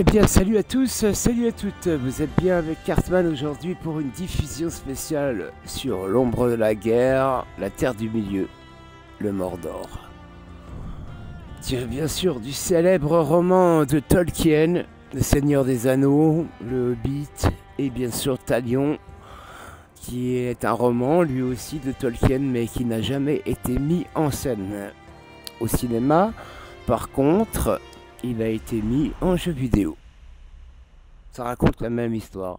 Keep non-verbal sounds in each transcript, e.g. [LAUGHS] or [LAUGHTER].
Eh bien, salut à tous, salut à toutes. Vous êtes bien avec Cartman aujourd'hui pour une diffusion spéciale sur l'ombre de la guerre, la terre du milieu, le Mordor. Tiré bien sûr du célèbre roman de Tolkien, Le Seigneur des Anneaux, Le Hobbit et bien sûr Talion, qui est un roman lui aussi de Tolkien mais qui n'a jamais été mis en scène au cinéma. Par contre, il a été mis en jeu vidéo. Ça raconte la même histoire.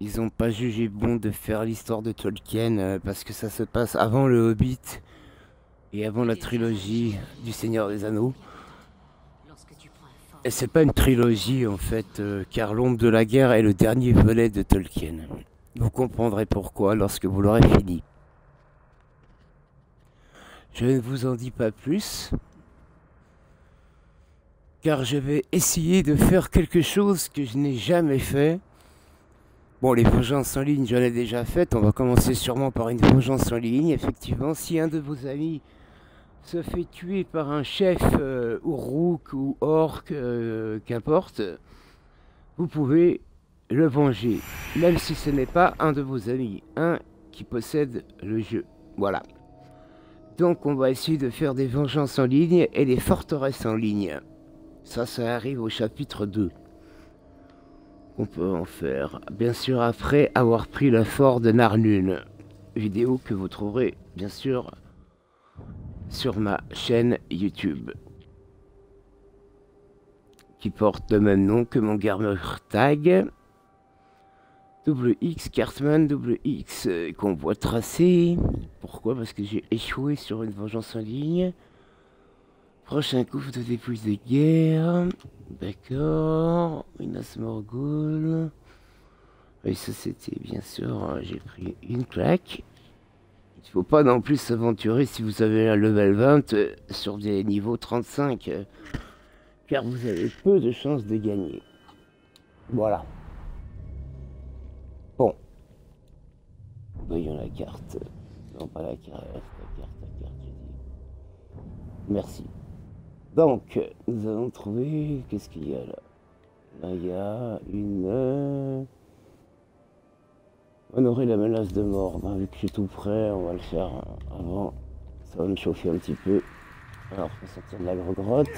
Ils n'ont pas jugé bon de faire l'histoire de Tolkien euh, parce que ça se passe avant le Hobbit et avant la trilogie du Seigneur des Anneaux. Et c'est pas une trilogie en fait, euh, car l'ombre de la guerre est le dernier volet de Tolkien. Vous comprendrez pourquoi lorsque vous l'aurez fini. Je ne vous en dis pas plus, car je vais essayer de faire quelque chose que je n'ai jamais fait. Bon, les vengeances en ligne, je l'ai déjà faites. On va commencer sûrement par une vengeance en ligne. Effectivement, si un de vos amis se fait tuer par un chef euh, ou rook ou orc, euh, qu'importe, vous pouvez le venger, même si ce n'est pas un de vos amis, un qui possède le jeu. Voilà. Donc on va essayer de faire des vengeances en ligne et des forteresses en ligne. Ça, ça arrive au chapitre 2. On peut en faire, bien sûr, après avoir pris le fort de Narnun. Vidéo que vous trouverez, bien sûr, sur ma chaîne YouTube. Qui porte le même nom que mon gamer tag. WX Cartman WX qu'on voit tracer. Pourquoi? Parce que j'ai échoué sur une vengeance en ligne. Prochain coup de dépouille de guerre. D'accord. Minas Morgul. Et ça c'était bien sûr, hein, j'ai pris une claque. Il faut pas non plus s'aventurer si vous avez un level 20 euh, sur des niveaux 35. Euh, car vous avez peu de chances de gagner. Voilà. Bon. Voyons la carte. Non, pas la carte, la carte, la carte, Merci. Donc, nous allons trouver. Qu'est-ce qu'il y a là? Là, il y a une. Euh, honorer la menace de mort. Ben, vu que je suis tout prêt, on va le faire avant. Ça va me chauffer un petit peu. Alors, on va sortir de la grotte.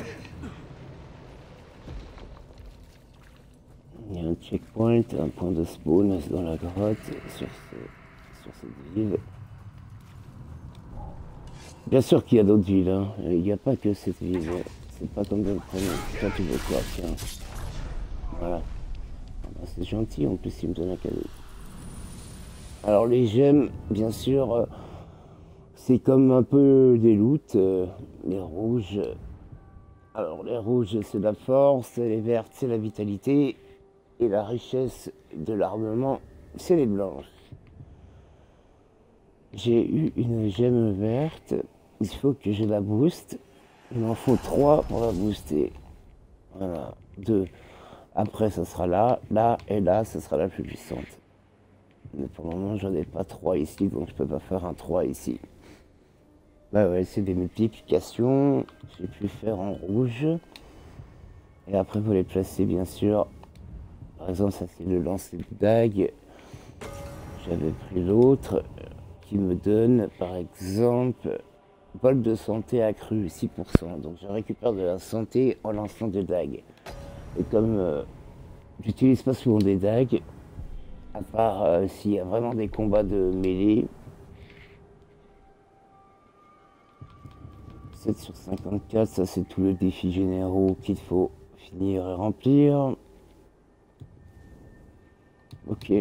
Il y a un checkpoint, un point de spawn dans la grotte sur, sur cette ville. Bien sûr qu'il y a d'autres villes, hein. il n'y a pas que cette ville. C'est pas comme dans le premier. Toi tu veux quoi Tiens? Voilà. Ah bah, c'est gentil, en plus il me donne un cadeau. Alors les gemmes, bien sûr, euh, c'est comme un peu des loots. Euh, les rouges. Alors les rouges c'est la force, les vertes c'est la vitalité. Et la richesse de l'armement, c'est les blanches. J'ai eu une gemme verte il faut que je la booste. Il m'en faut trois pour la booster. Voilà, deux. Après, ça sera là, là et là, ça sera la plus puissante. Mais pour le moment, j'en ai pas trois ici, donc je peux pas faire un 3 ici. Bah ouais, c'est des multiplications. J'ai pu faire en rouge. Et après, vous les placer, bien sûr. Par exemple, ça c'est le lancer de dague. J'avais pris l'autre qui me donne, par exemple, Bol de santé accru, 6%. Donc je récupère de la santé en lançant des dagues. Et comme euh, j'utilise pas souvent des dagues, à part euh, s'il y a vraiment des combats de mêlée, 7 sur 54, ça c'est tout le défi généraux qu'il faut finir et remplir. Ok.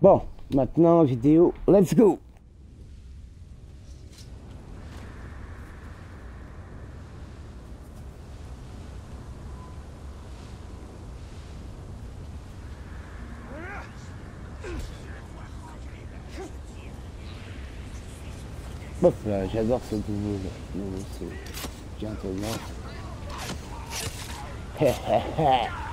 Bon, maintenant vidéo, let's go j'adore ce nouveau, nouveau gentleman. [LAUGHS]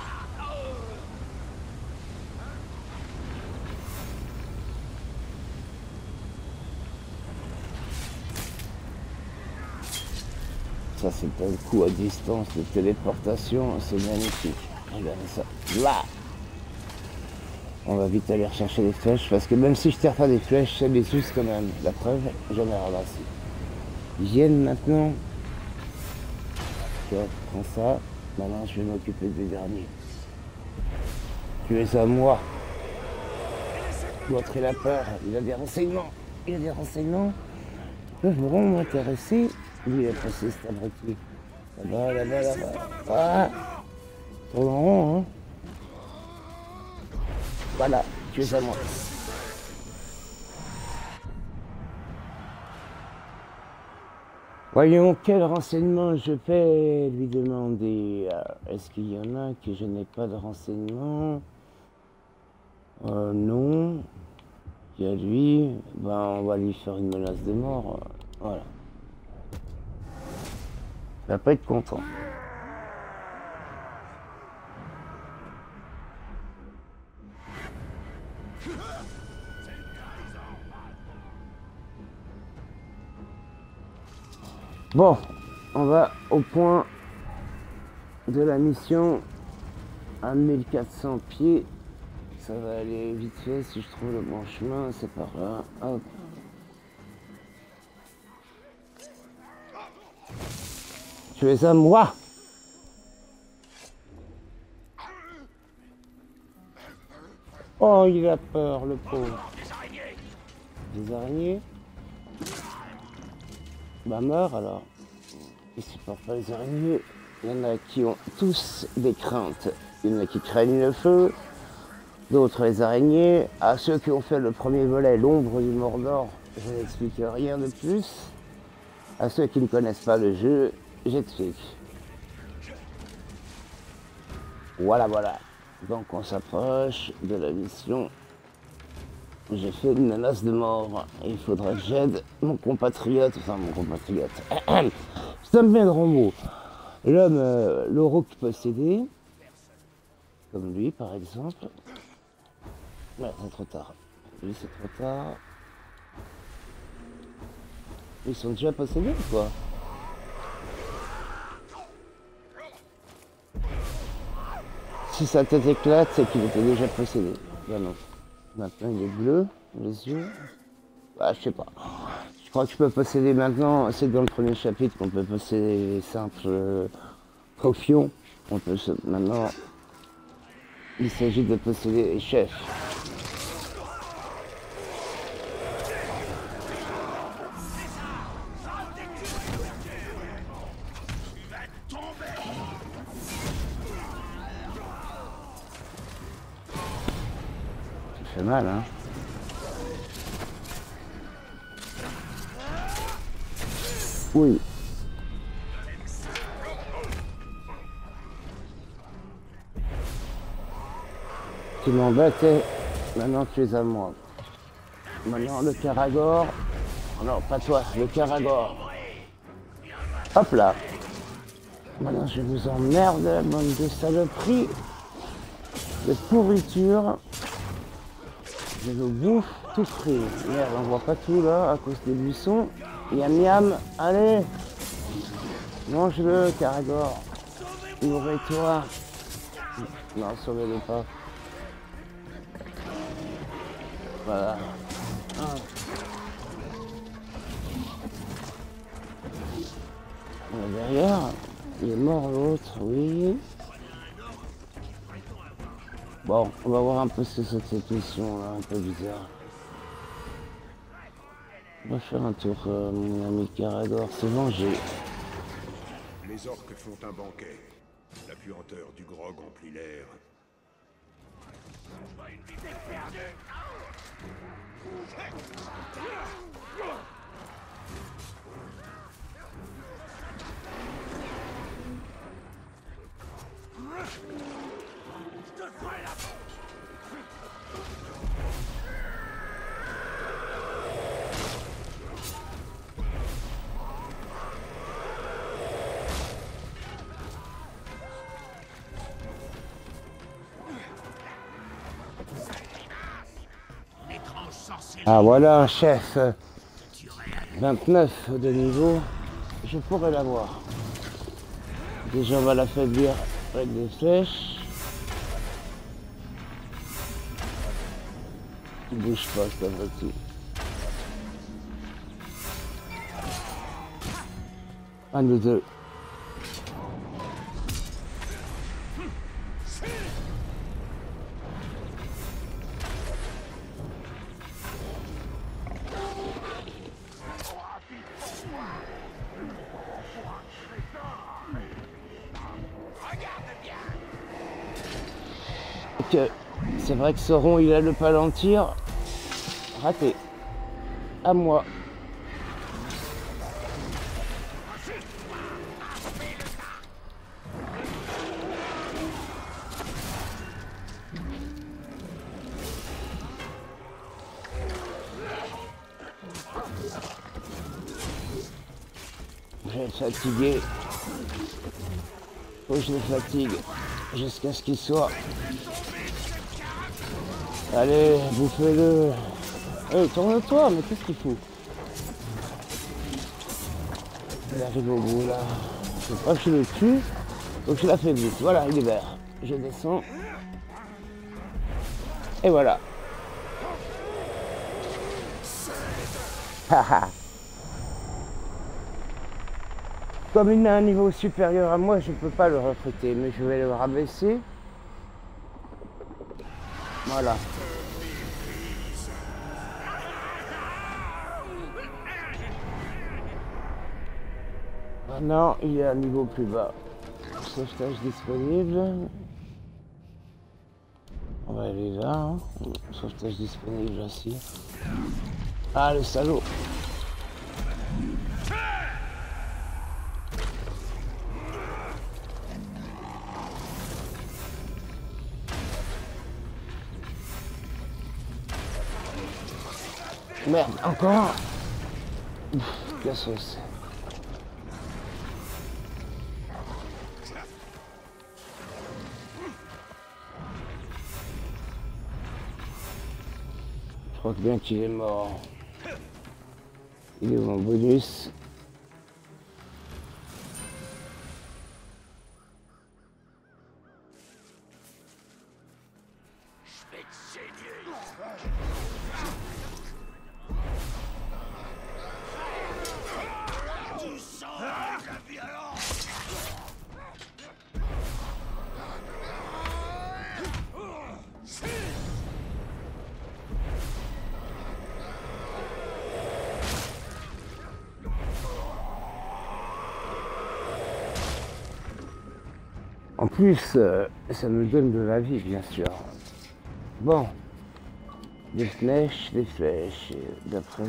Ça, c'est un coup à distance de téléportation. C'est magnifique. Regardez ça. Là On va vite aller rechercher les flèches. Parce que même si je tire pas des flèches, c'est les us quand même. La preuve, j'en ai ramassé. Viennent maintenant. prends ça. Maintenant, je vais m'occuper des derniers. Tu es à moi. Montrer la peur. Il a des renseignements. Il a des renseignements. Ils vraiment m'intéresser. Lui, il a passé cet abruti. Là-bas, là-bas, là-bas. Ah Trop rond, hein Voilà, tu es à moi. Voyons quel renseignement je vais lui demander. Euh, est-ce qu'il y en a que je n'ai pas de renseignements euh, Non. Il y a lui. Ben, on va lui faire une menace de mort. Voilà. Il va pas être content. Bon, on va au point de la mission à 1400 pieds. Ça va aller vite fait si je trouve le bon chemin, c'est par là. Hop. Tu es à moi Oh, il a peur, le pauvre. Des araignées Bah meurs alors. Il supporte pas les araignées. Il y en a qui ont tous des craintes. Il y en a qui craignent le feu, d'autres les araignées. À ceux qui ont fait le premier volet, l'ombre du Mordor, je n'explique rien de plus. À ceux qui ne connaissent pas le jeu, j'explique. Voilà, voilà. Donc on s'approche de la mission. J'ai fait une menace de mort. Il faudrait que j'aide mon compatriote, enfin mon compatriote. [CLEARS THROAT] Grand mot. L'homme, euh, l'Oroc possédé, comme lui par exemple. Ouais, c'est trop tard. Lui c'est trop tard. Ils sont déjà possédés ou quoi? Si sa tête éclate, c'est qu'il était déjà possédé. Ben non. Maintenant, il est bleu, les yeux. Bah, je sais pas. Je crois que je peux posséder maintenant, c'est dans le premier chapitre qu'on peut posséder les simples euh, On peut. Maintenant, il s'agit de posséder les chefs. Mal, hein. Oui. Tu m'embêtais, maintenant tu es à moi. Maintenant le Caragor. Oh non, pas toi, le Caragor. Hop là. Maintenant je vous emmerde, bande de saloperies, de pourriture. Je le bouffe tout frais. Merde, on voit pas tout là à cause des buissons. Miam miam, allez Mange-le, Caragor. Nourris-toi. Non, sauvez-le pas. Voilà. Ah. Derrière, il est mort l'autre, oui. Bon, on va voir un peu ce que c'est cette mission là, un peu bizarre. On va faire un tour, euh, mon ami Carador, se venger. Les orques font un banquet. La puanteur du grog emplit l'air. Ah voilà un chef 29 de niveau, je pourrais l'avoir. Déjà, on va l'affaiblir avec des flèches. Il bouge pas, ça va tout. Un, deux, C'est vrai que Sauron, il a le palantir. Raté. À moi. Je vais fatigué. Je le fatigue jusqu'à ce qu'il soit Allez, bouffez-le. Hey, tourne-toi, mais qu'est-ce qu'il fout? Il arrive au bout là. Je pas que je le tue, donc je la fais vite. Voilà, il est vert. Je descends. Et voilà. Comme il a un niveau supérieur à moi, je ne peux pas le recruter, mais je vais le rabaisser. Voilà. Maintenant, il est à un niveau plus bas. Sauvetage disponible. On va aller là. Hein. Sauvetage disponible aussi. Ah, le salaud Merde, encore La sauce. Je crois que bien qu'il est mort. Il est mon bonus. Plus, euh, ça me donne de la vie, bien sûr. Bon. Des flèches, des flèches. D'après,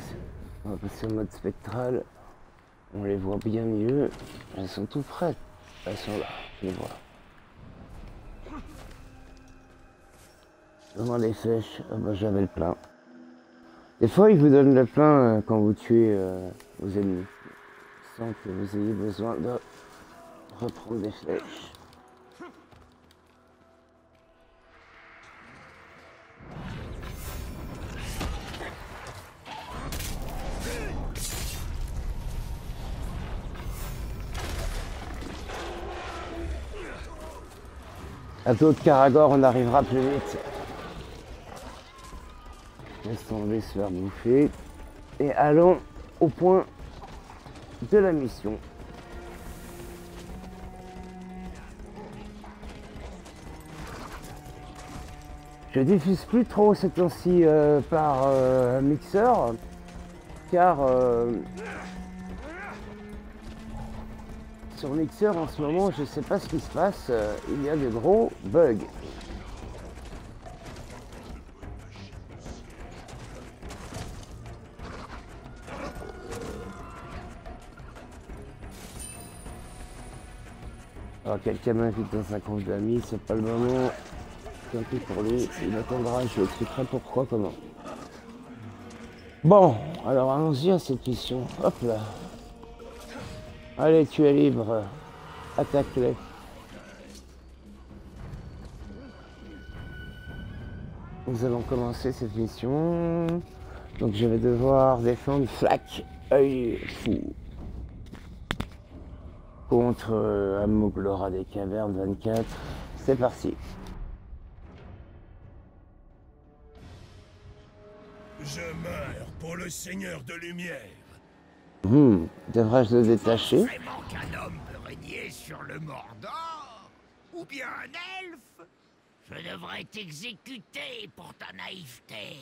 on va passer au mode spectral. On les voit bien mieux. Elles sont tout prêtes. Elles sont là, je les vois. Comment les flèches ah bah, J'avais le plein. Des fois, ils vous donnent le plein euh, quand vous tuez euh, vos ennemis. Sans que vous ayez besoin de reprendre des flèches. À de Caragor, on arrivera plus vite. Laisse tomber se faire bouffer. Et allons au point de la mission. Je diffuse plus trop cette temps-ci euh, par euh, mixeur car euh, sur Mixer en ce moment, je sais pas ce qui se passe, euh, il y a de gros bugs. Alors quelqu'un m'invite dans un groupe d'amis, c'est pas le moment. Tant pis pour lui, il attendra, je lui expliquerai pourquoi, comment. Bon, alors allons-y à cette mission. Hop là. Allez, tu es libre. Attaque-les. Nous allons commencer cette mission. Donc je vais devoir défendre Flack, œil fou. contre euh, Amoglora des Cavernes 24. C'est parti. Je meurs pour le Seigneur de Lumière. Hmm, devrais-je le détacher? Vraiment qu'un homme peut régner sur le Mordor Ou bien un elfe? Je devrais t'exécuter pour ta naïveté.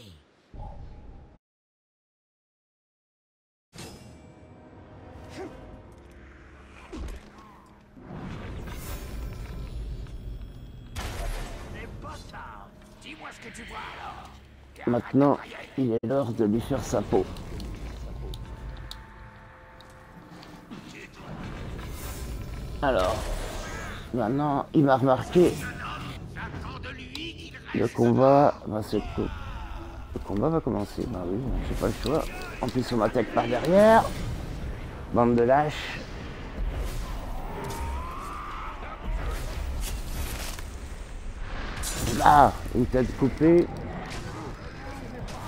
Les bâtards Dis-moi ce que tu vois alors Car Maintenant, il est l'heure de lui faire sa peau. Alors, maintenant, il m'a remarqué. Le combat va se Le combat va commencer. Bah oui, j'ai pas le choix. En plus, on m'attaque par derrière. Bande de lâches. Là, une tête coupée.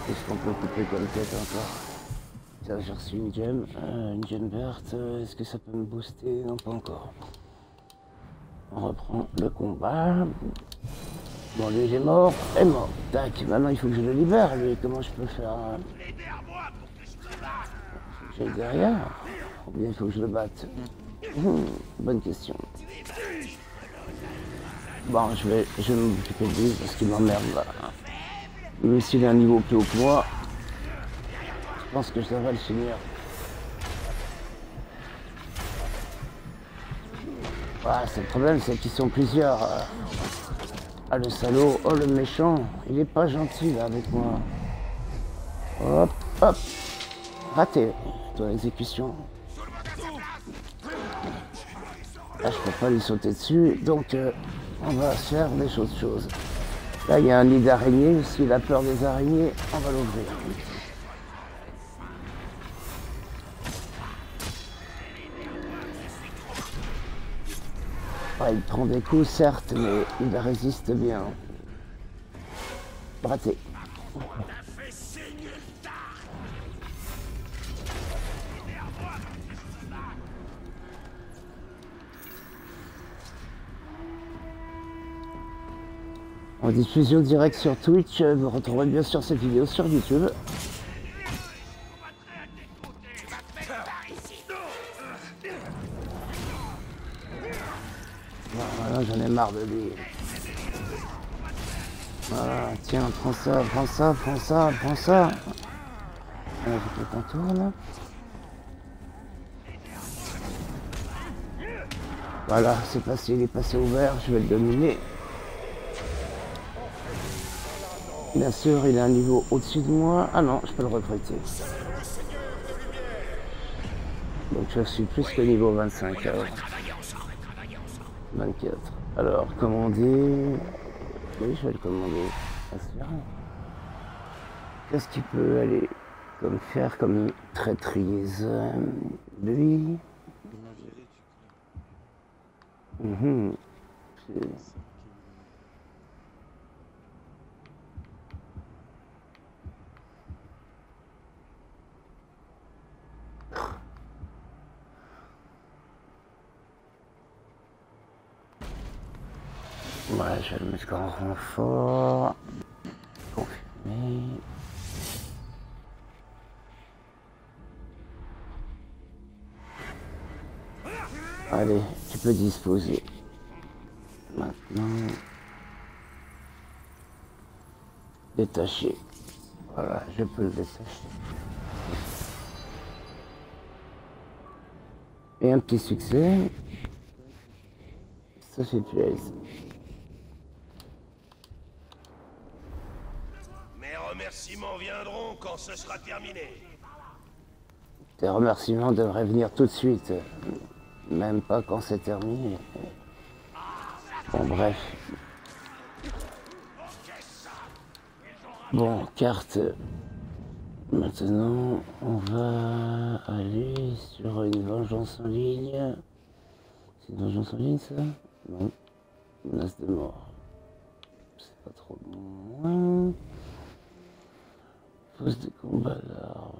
Qu'est-ce qu'on peut couper comme tête encore? Tiens, j'ai reçu une gemme. Euh, une gemme verte. Euh, Est-ce que ça peut me booster? Non, pas encore. On reprend le combat. Bon, lui, est mort. est mort. Tac, maintenant, il faut que je le libère, lui. Comment je peux faire batte J'ai derrière Ou bien il faut que je le batte Hmm, Bonne question. Bon, je vais, je vais m'occuper de lui parce qu'il m'emmerde là. Même s'il est un niveau plus haut que moi, pense que je devrais le finir. Ah, c'est le problème, c'est qu'ils sont plusieurs. Ah, le salaud, oh le méchant, il est pas gentil là avec moi. Hop, hop, raté, ton exécution. Là, je peux pas lui sauter dessus, donc euh, on va faire des choses choses. Là, il y a un lit d'araignée, s'il a peur des araignées, on va l'ouvrir. Il prend des coups, certes, mais il résiste bien. Raté. En diffusion directe sur Twitch, euh, vous retrouverez bien sûr cette vidéo sur YouTube. De lui. Voilà, tiens, prends ça, prends ça, prends ça, prends ça. Allez, faut que ton tour là. Voilà, c'est passé, il est passé ouvert, je vais le dominer. Bien sûr, il a un niveau au-dessus de moi. Ah non, je peux le recruter. Donc je suis plus que niveau 25 alors. 24. Alors, commander. Oui, je vais le commander. Qu'est-ce qu'il peut aller comme faire comme traîtrise? Lui. Mhm. Je vais le mettre en renfort. Confirmer. Allez, tu peux disposer. Maintenant. Détacher. Voilà, je peux le détacher. Et un petit succès. Ça fait plaisir. Mes remerciements ce sera terminé. Tes remerciements devraient venir tout de suite. Même pas quand c'est terminé. Bon, bref. Bon, carte. Maintenant, on va aller sur une vengeance en ligne. C'est une vengeance en ligne, ça? Non. Menace de mort. C'est pas trop loin. Poste de combat d'armes.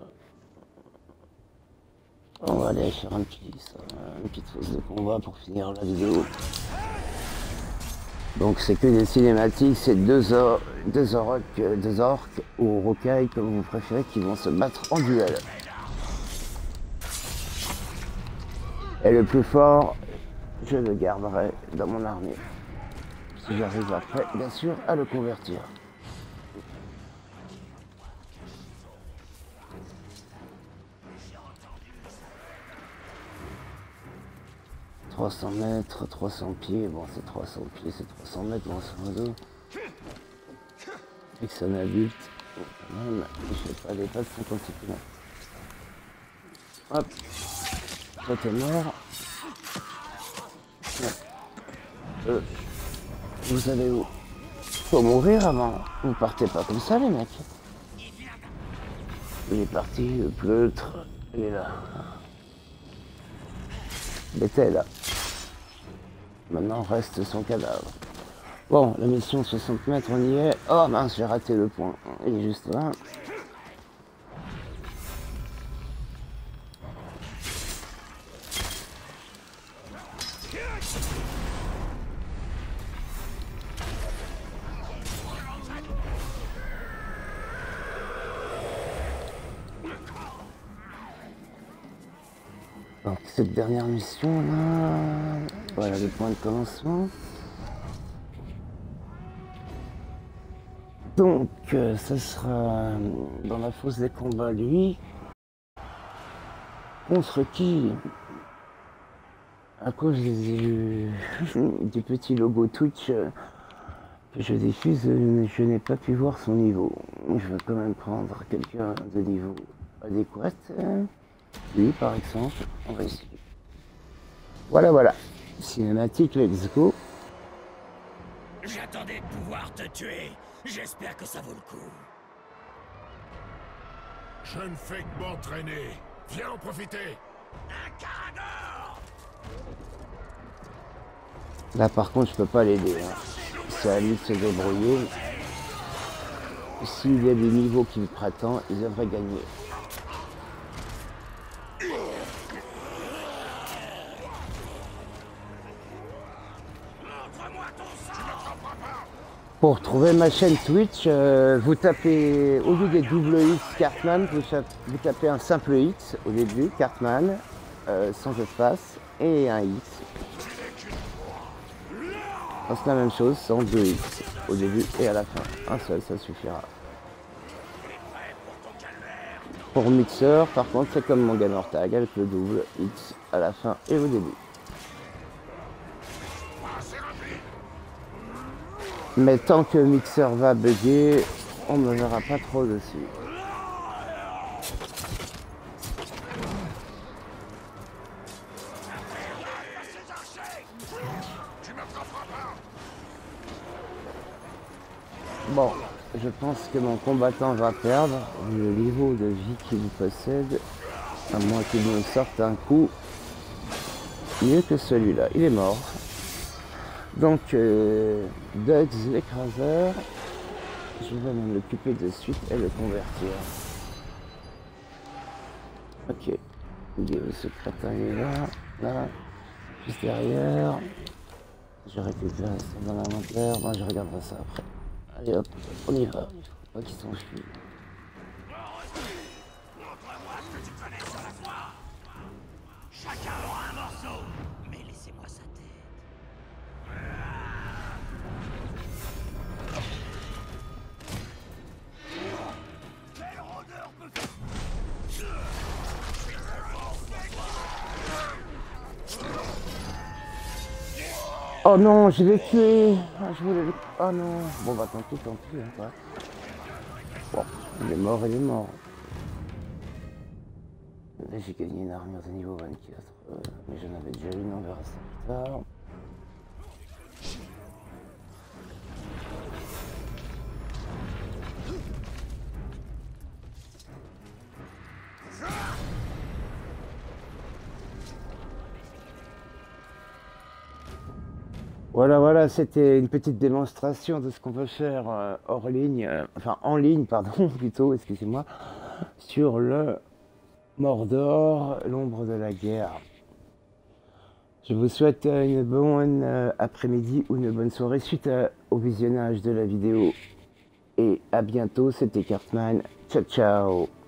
On va aller faire un petit, une petite phase de combat pour finir la vidéo. Donc c'est que des cinématiques, c'est deux, or deux, orques, deux orques ou rocailles comme vous préférez qui vont se battre en duel. Et le plus fort, je le garderai dans mon armée. Si j'arrive après, bien sûr, à le convertir. 300 mètres, 300 pieds, bon c'est 300 pieds, c'est 300 mètres grosso modo. Et que c'est un adulte, quand même, je fais pas des pas de 50 cm. Hop, toi t'es mort. Euh, vous allez où? Faut mourir avant. Vous partez pas comme ça les mecs. Il est parti, le pleutre, il est là. Il était là. Maintenant reste son cadavre. Bon, la mission 60 mètres, on y est. Oh mince, j'ai raté le point. Il est juste là. Cette dernière mission là, voilà le point de commencement. Donc euh, ça sera dans la fosse des combats lui. Contre qui? À cause [LAUGHS] du, petit logo Twitch euh, que je diffuse, je n'ai pas pu voir son niveau. Je vais quand même prendre quelqu'un de niveau adéquat. Lui, par exemple, on va essayer. Voilà, voilà. Cinématique, let's go. J'attendais de pouvoir te tuer. J'espère que ça vaut le coup. Je ne fais que m'entraîner. Viens en profiter. Un carador Là, par contre, je peux pas l'aider. Hein. C'est à lui de se débrouiller. S'il y a des niveaux qu'il prétend, il devrait gagner. Pour trouver ma chaîne Twitch, euh, vous tapez, au lieu des double X Cartman, vous, tapez un simple X au début, Cartman, euh, sans espace, et un X. C'est la même chose, sans deux X, au début et à la fin. Un seul, ça suffira. Pour Mixer, par contre, c'est comme mon gamer tag avec le double X à la fin et au début. Mais tant que Mixer va bugger, on ne verra pas trop dessus. Bon, je pense que mon combattant va perdre le niveau de vie qu'il possède, à moins qu'il me sorte un coup mieux que celui-là. Il est mort. Donc, euh, Dugs l'écraseur, je vais m'en occuper de suite et le convertir. Ok, il est ce crétin? Est là, là, juste derrière. Je récupère ça dans l'inventaire, moi je regarderai ça après. Allez hop, on y va, Oh non, je l'ai tué ah, je voulais le... Oh non Bon bah tant pis, tant pis. Hein, quoi. Bon, il est mort, il est mort. J'ai gagné une armure de niveau 24. euh, mais j'en avais déjà une, on verra ça plus tard. C'était une petite démonstration de ce qu'on peut faire euh, hors ligne, euh, enfin en ligne, pardon, [LAUGHS] plutôt, excusez-moi, sur le Mordor, l'ombre de la guerre. Je vous souhaite une bonne euh, après-midi ou une bonne soirée suite au visionnage de la vidéo. Et à bientôt, c'était Cartman. Ciao ciao